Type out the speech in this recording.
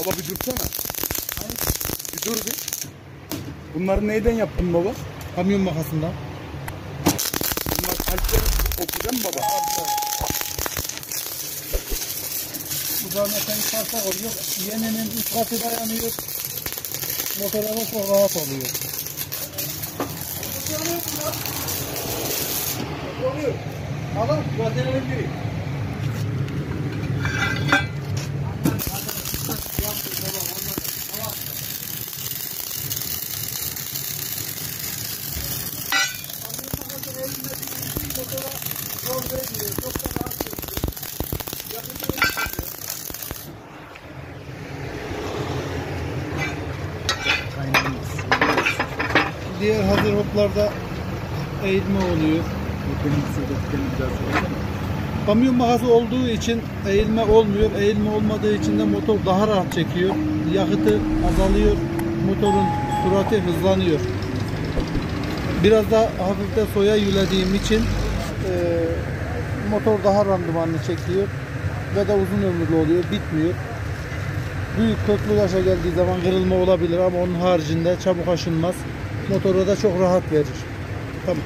Baba bir dursana. Bir dur bir. Bunları neyden yaptın baba? Kamyon makasından. Bunlar kalpleri okuyacak mı baba? Da mesela sarsak oluyor. Yeninin üst katı dayanıyor. Motora da çok rahat oluyor. Tamam. Zaten biri. Diğer hazır hoplarda eğilme oluyor. Kamyon makası olduğu için eğilme olmuyor. Eğilme olmadığı için de motor daha rahat çekiyor. Yakıtı azalıyor. Motorun sürati hızlanıyor. Biraz da hafif de soya yülediğim için e, motor daha randımanlı çekiyor ve de uzun ömürlü oluyor, bitmiyor. Büyük köklü taşa geldiği zaman kırılma olabilir ama onun haricinde çabuk aşınmaz. Motora da çok rahat verir. Tamam.